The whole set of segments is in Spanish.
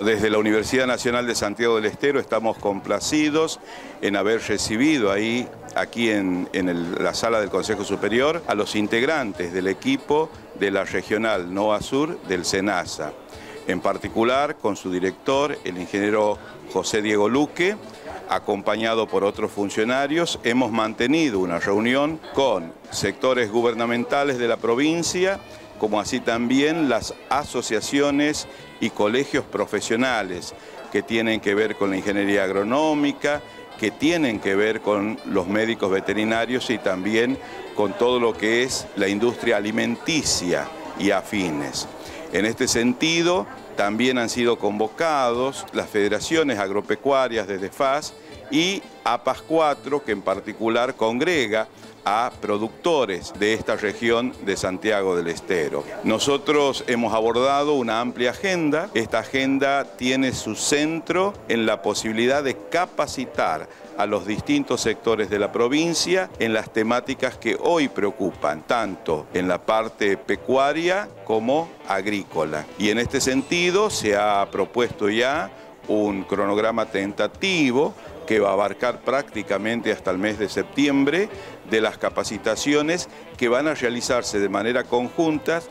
Desde la Universidad Nacional de Santiago del Estero estamos complacidos en haber recibido ahí, aquí en, la sala del Consejo Superior, a los integrantes del equipo de la regional NOA Sur del SENASA, en particular con su director, el ingeniero José Diego Luque, acompañado por otros funcionarios, hemos mantenido una reunión con sectores gubernamentales de la provincia, como así también las asociaciones y colegios profesionales que tienen que ver con la ingeniería agronómica, que tienen que ver con los médicos veterinarios y también con todo lo que es la industria alimenticia y afines. En este sentido, también han sido convocados las federaciones agropecuarias desde FAS y APAS 4, que en particular congrega a productores de esta región de Santiago del Estero. Nosotros hemos abordado una amplia agenda. Esta agenda tiene su centro en la posibilidad de capacitar a los distintos sectores de la provincia en las temáticas que hoy preocupan, tanto en la parte pecuaria como agrícola. Y en este sentido se ha propuesto ya un cronograma tentativo que va a abarcar prácticamente hasta el mes de septiembre de las capacitaciones que van a realizarse de manera conjunta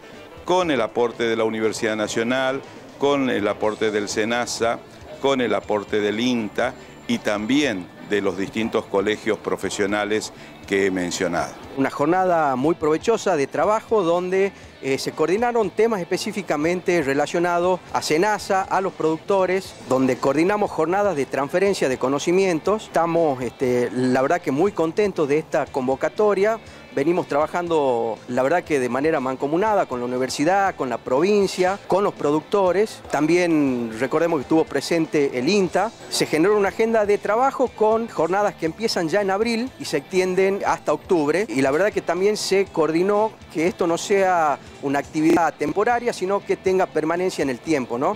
con el aporte de la Universidad Nacional, con el aporte del SENASA, con el aporte del INTA y también de los distintos colegios profesionales que he mencionado. Una jornada muy provechosa de trabajo donde eh, se coordinaron temas específicamente relacionados a SENASA, a los productores, donde coordinamos jornadas de transferencia de conocimientos. Estamos, este, la verdad que muy contentos de esta convocatoria venimos trabajando, la verdad que de manera mancomunada con la universidad, con la provincia, con los productores. También recordemos que estuvo presente el INTA. Se generó una agenda de trabajo con jornadas que empiezan ya en abril y se extienden hasta octubre. Y la verdad que también se coordinó que esto no sea una actividad temporaria, sino que tenga permanencia en el tiempo, ¿no?